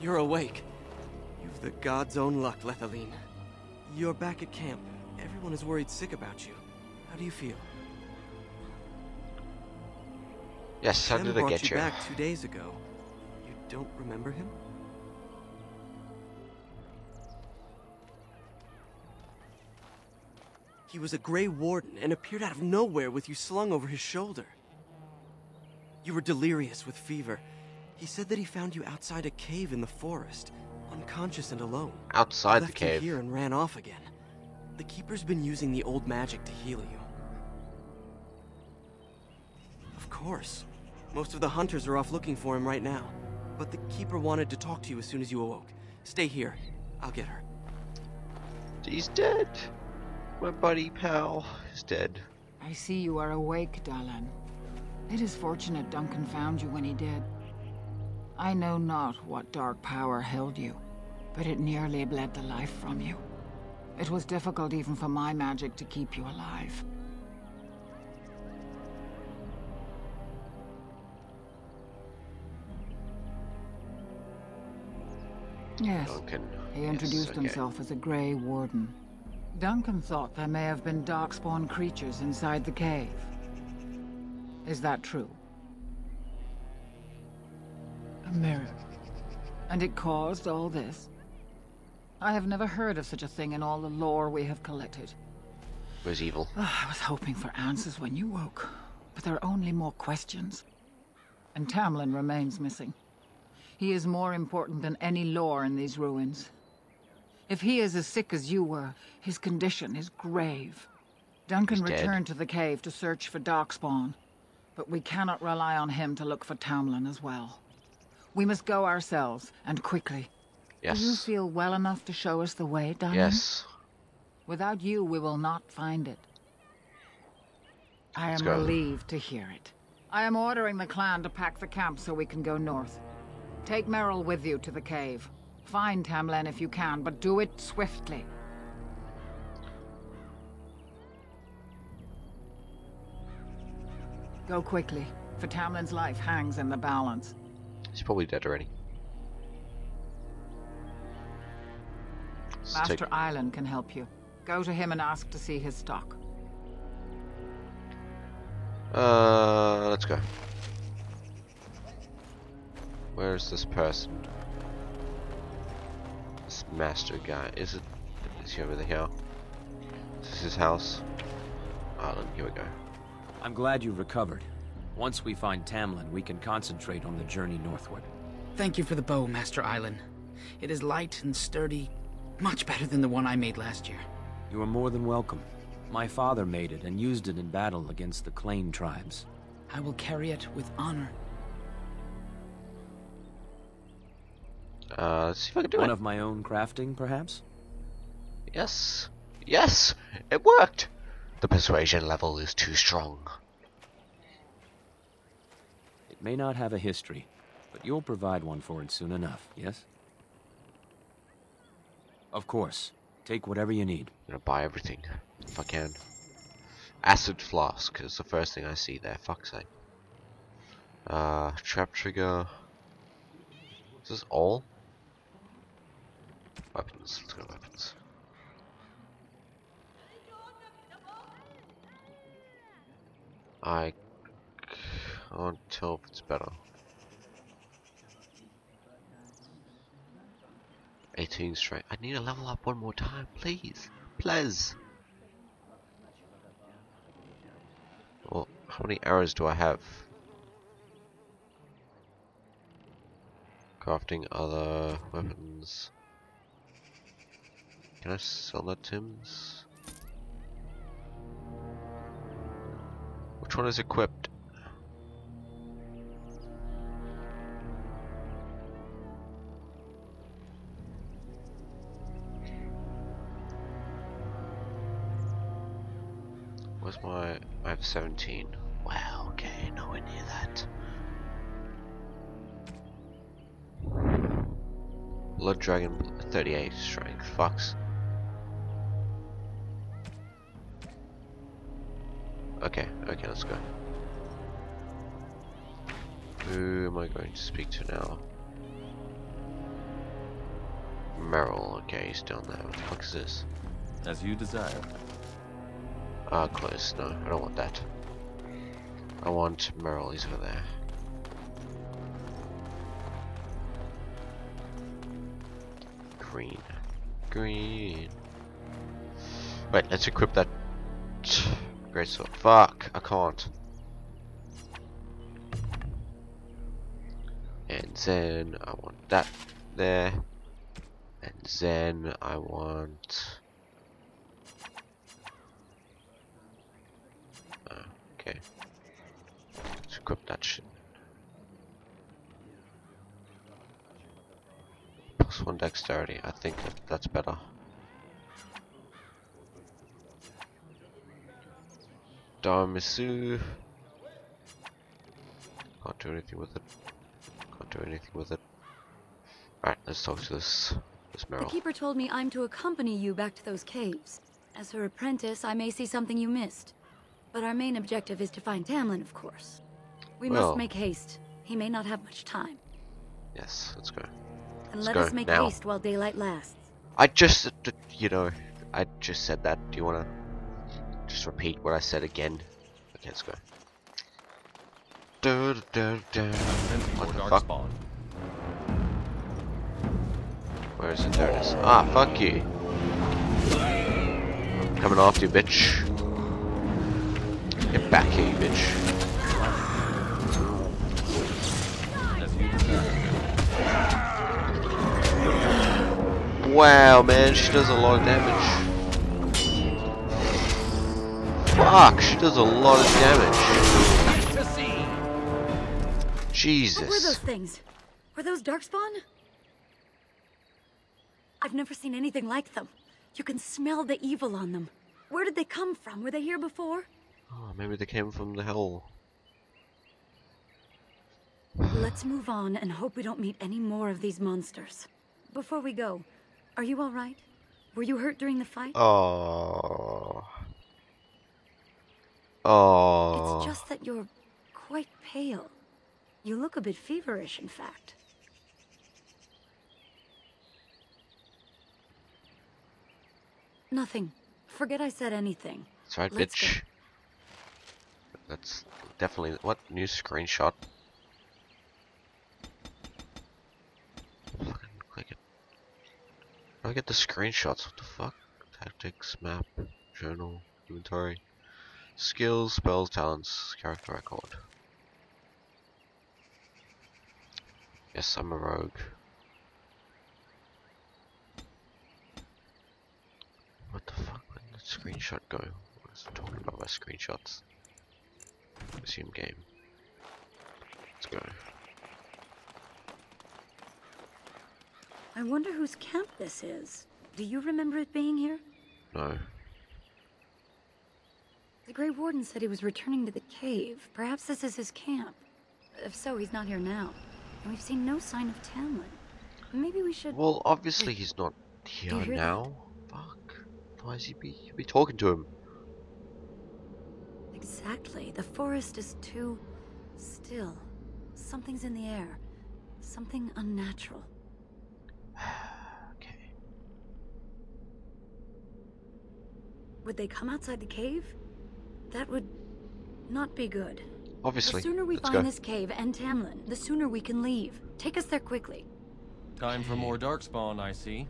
You're awake. You've the god's own luck, Lethallin. You're back at camp. Everyone is worried sick about you. How do you feel? Yes, how did I get you you? back two days ago. You don't remember him? He was a Grey Warden and appeared out of nowhere with you slung over his shoulder. You were delirious with fever. He said that he found you outside a cave in the forest, unconscious and alone. Outside the left you cave. here and ran off again. The Keeper's been using the old magic to heal you. Of course. Most of the hunters are off looking for him right now. But the Keeper wanted to talk to you as soon as you awoke. Stay here. I'll get her. He's dead. My buddy pal is dead. I see you are awake, Da'len. It is fortunate Duncan found you when he did. I know not what dark power held you, but it nearly bled the life from you. It was difficult even for my magic to keep you alive. Yes, Duncan. he Yes, introduced okay. himself as a Grey Warden. Duncan thought there may have been darkspawn creatures inside the cave. Is that true? A mirror. And it caused all this? I have never heard of such a thing in all the lore we have collected. It was evil. Ah, I was hoping for answers when you woke, but there are only more questions. And Tamlen remains missing. He is more important than any lore in these ruins. If he is as sick as you were, his condition is grave. Duncan He's dead. returned to the cave to search for Darkspawn, but we cannot rely on him to look for Tamlen as well. We must go ourselves, and quickly. Yes. Do you feel well enough to show us the way, Duncan? Yes. Without you, we will not find it. I Let's am go. relieved to hear it. I am ordering the clan to pack the camp so we can go north. Take Merrill with you to the cave. Find Tamlen if you can, but do it swiftly. Go quickly, for Tamlen's life hangs in the balance. He's probably dead already. Let's Master take- Ilen can help you. Go to him and ask to see his stock. Uh, let's go. Where's this person? This master guy. Is it? Is he over the hill? This is this his house? Ilen. Here we go. I'm glad you've recovered. Once we find Tamlen, we can concentrate on the journey northward. Thank you for the bow, Master Ilen. It is light and sturdy, much better than the one I made last year. You are more than welcome. My father made it and used it in battle against the Clane tribes. I will carry it with honor. Uh, let's see if I can do One it. of my own crafting, perhaps? Yes. Yes! It worked! The persuasion level is too strong. May not have a history, but you'll provide one for it soon enough, yes? Of course. Take whatever you need. I'm gonna buy everything if I can. Acid flask is the first thing I see there. Fuck's sake. Uh, trap trigger. Is this all? Weapons. Let's go weapons. I if it's better. 18 strength. I need to level up one more time, please. Please. Well, how many arrows do I have? Crafting other weapons. Can I sell that Tim's? Which one is equipped? Where's my... I have 17. Wow, okay, nowhere near that. Blood Dragon 38 strength. Fucks. Okay, okay, let's go. Who am I going to speak to now? Merrill, okay, he's down there. What the fuck is this? As you desire. Ah, close. No, I don't want that. I want Merrill, he's over there. Green. Green. Wait, let's equip that great sword. Fuck, I can't. And then I want that there. And then I want Oh, okay. Shit. Plus one dexterity. I think that's better. Dar'Misu. Can't do anything with it. Can't do anything with it. Alright, let's talk to this this The Keeper told me I'm to accompany you back to those caves. As her apprentice, I may see something you missed. But our main objective is to find Tamlen, of course. We Well- must make haste. He may not have much time. Yes, let's go. And Let's let go us make now. haste while daylight lasts. I just, you know, I just said that. Do you wanna just repeat what I said again? Okay, let's go. Du- du- Sensing What the fuck? spawn. Where is it? There it is. Ah, fuck you. Coming after you, bitch. Get back here, you bitch. Wow, man, she does a lot of damage. Fuck, she does a lot of damage. Jesus. What were those things? Were those Darkspawn? I've never seen anything like them. You can smell the evil on them. Where did they come from? Were they here before? Oh, maybe they came from the hell. Let's move on and hope we don't meet any more of these monsters. Before we go, are you all right? Were you hurt during the fight? Oh. Oh. It's just that you're quite pale. You look a bit feverish, in fact. Nothing. Forget I said anything. That's right, Let's go. bitch. That's definitely what new screenshot. Fucking click it. How do I get the screenshots? What the fuck? Tactics, map, journal, inventory, skills, spells, talents, character record. Yes, I'm a rogue. What the fuck? Where did the screenshot go? Is it talking about my screenshots? Resume game. Let's go. I wonder whose camp this is. Do you remember it being here? No. The Grey Warden said he was returning to the cave. Perhaps this is his camp. If so, he's not here now. And we've seen no sign of Tamlen. Maybe we should... Well, obviously he's not here hear that? now. Fuck. Why is he be, he be talking to him? Exactly. The forest is too still. Something's in the air. Something unnatural. Would they come outside the cave? That would not be good. Obviously. The sooner we Let's find go. this cave and Tamlen, the sooner we can leave. Take us there quickly. Time for more darkspawn, I see.